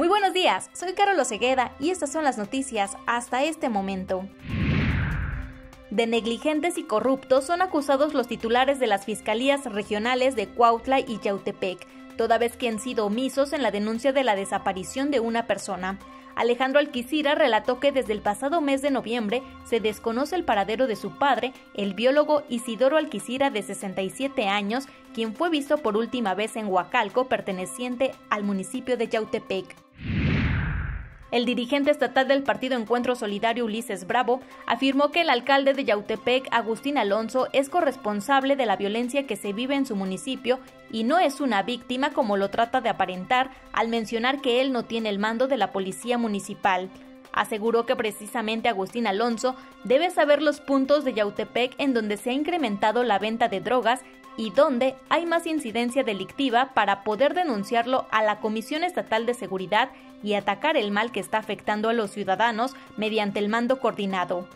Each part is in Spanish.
Muy buenos días, soy Carol Osegueda y estas son las noticias hasta este momento. De negligentes y corruptos son acusados los titulares de las fiscalías regionales de Cuautla y Yautepec, toda vez que han sido omisos en la denuncia de la desaparición de una persona. Alejandro Alquicira relató que desde el pasado mes de noviembre se desconoce el paradero de su padre, el biólogo Isidoro Alquicira de 67 años, quien fue visto por última vez en Huacalco, perteneciente al municipio de Yautepec. El dirigente estatal del Partido Encuentro Solidario Ulises Bravo afirmó que el alcalde de Yautepec, Agustín Alonso, es corresponsable de la violencia que se vive en su municipio y no es una víctima como lo trata de aparentar al mencionar que él no tiene el mando de la policía municipal. Aseguró que precisamente Agustín Alonso debe saber los puntos de Yautepec en donde se ha incrementado la venta de drogas y donde hay más incidencia delictiva para poder denunciarlo a la Comisión Estatal de Seguridad y atacar el mal que está afectando a los ciudadanos mediante el mando coordinado.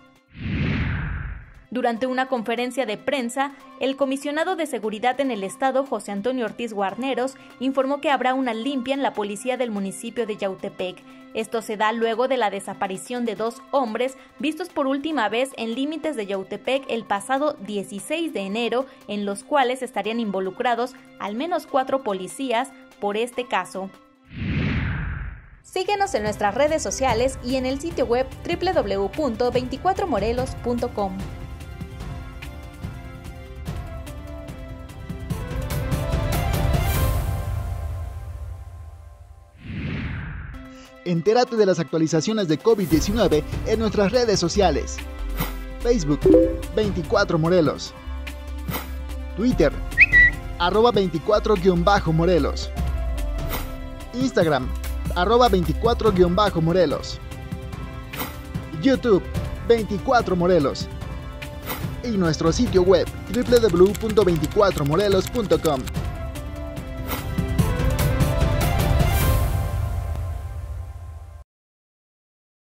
Durante una conferencia de prensa, el comisionado de seguridad en el estado, José Antonio Ortiz Guarneros, informó que habrá una limpia en la policía del municipio de Yautepec. Esto se da luego de la desaparición de dos hombres vistos por última vez en límites de Yautepec el pasado 16 de enero, en los cuales estarían involucrados al menos cuatro policías por este caso. Síguenos en nuestras redes sociales y en el sitio web www.24morelos.com. Entérate de las actualizaciones de COVID-19 en nuestras redes sociales. Facebook 24 Morelos. Twitter arroba 24-Morelos. Instagram arroba 24-Morelos. YouTube 24 Morelos. Y nuestro sitio web www.24morelos.com.